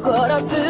corazón.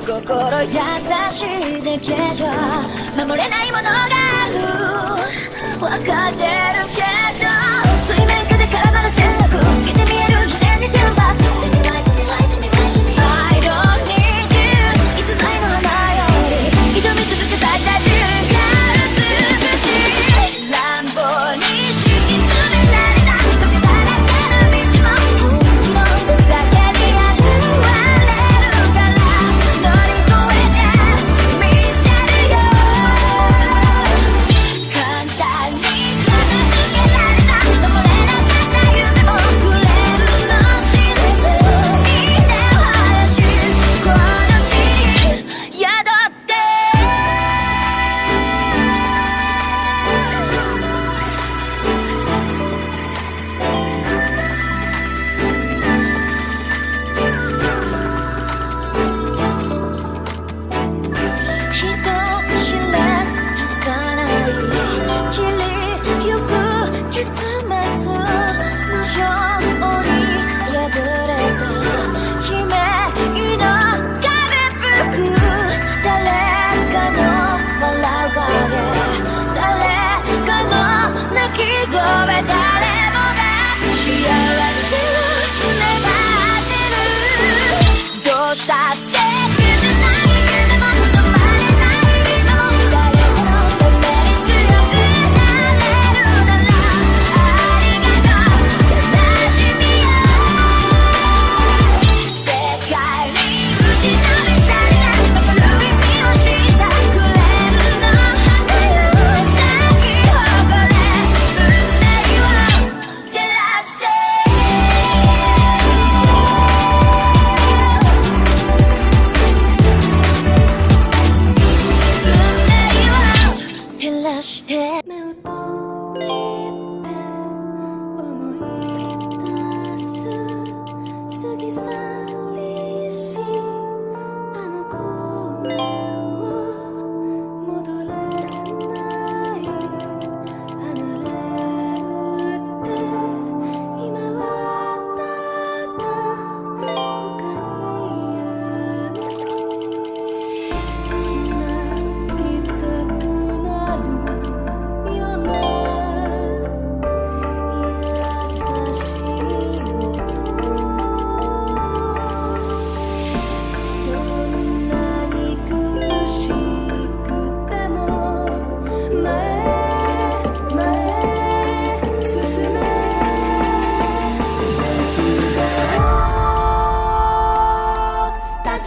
心優しいだけじゃ守れないものがある。分かってるけど。水面下で絡まれ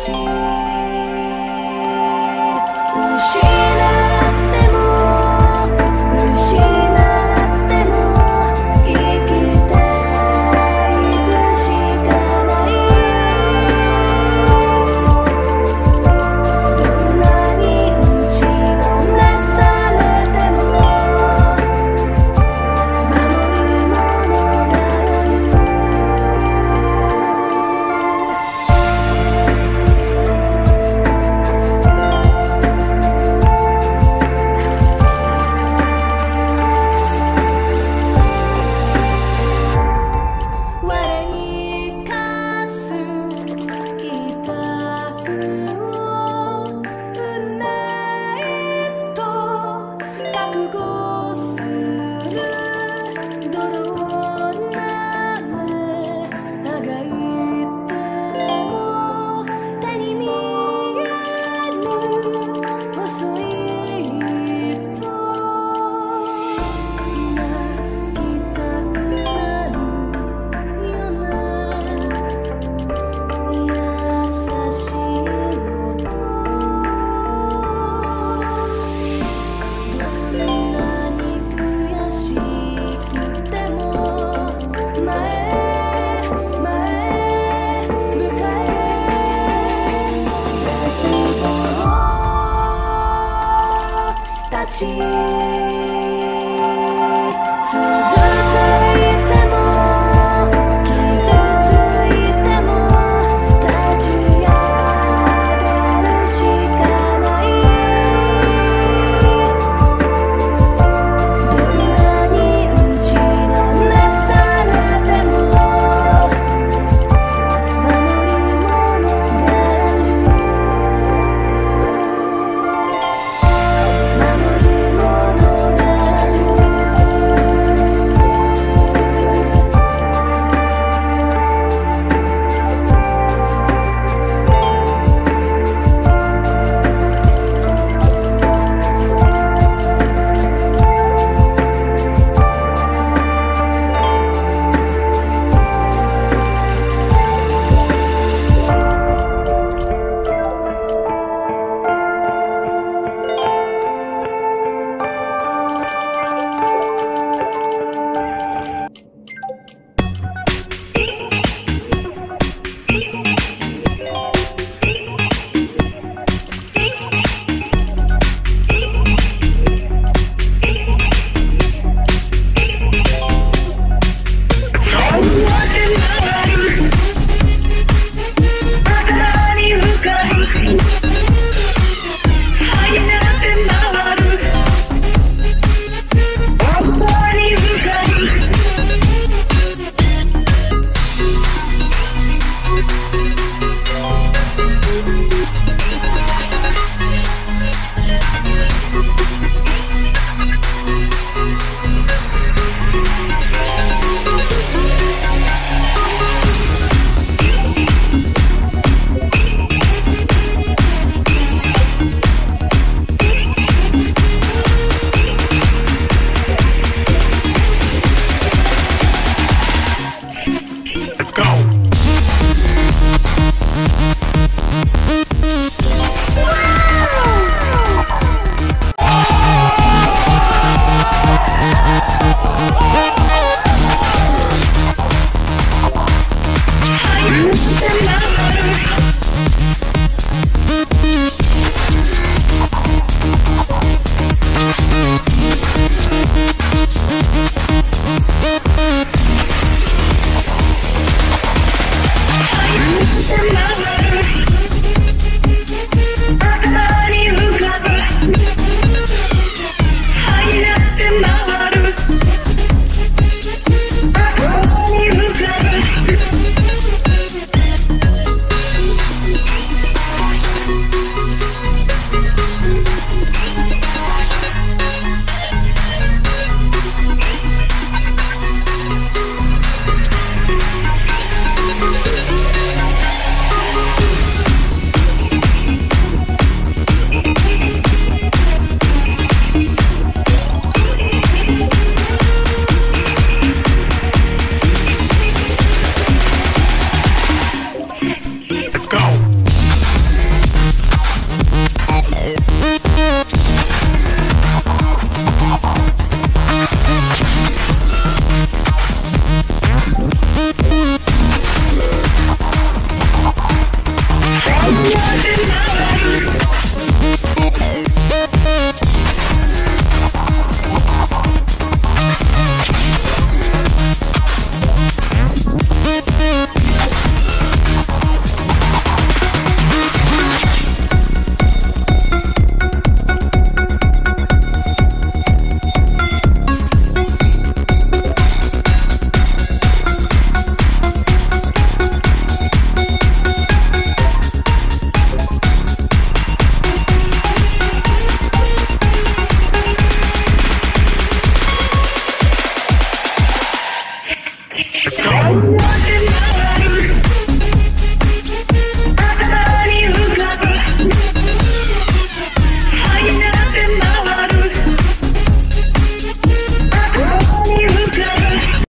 to you.